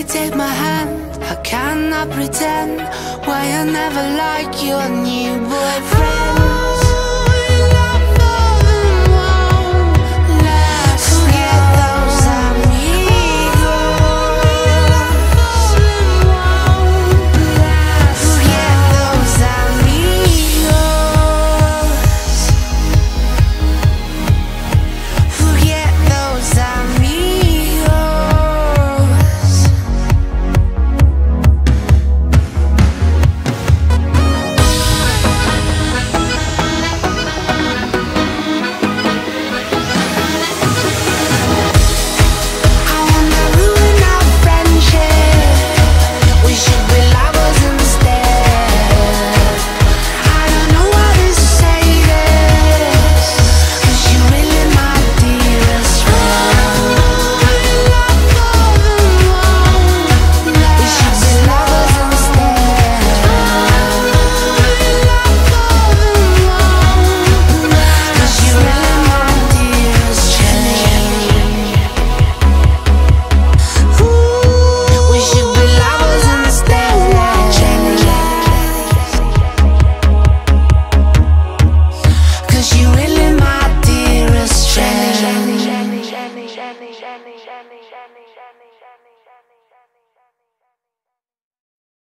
you take my hand? I cannot pretend why I never like you and you Jenny. Jenny. Jenny. Jenny. Jenny.